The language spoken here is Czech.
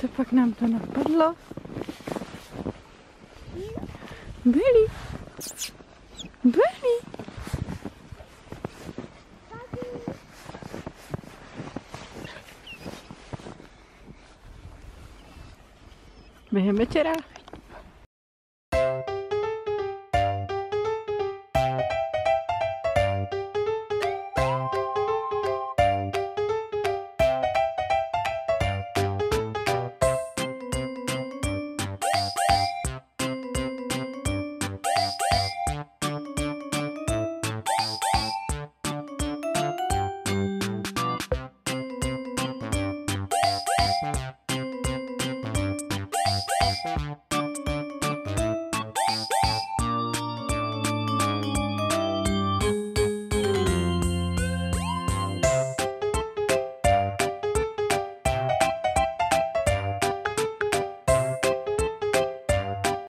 co pak nám to napadlo? Byli. Byli. Během večera. Thank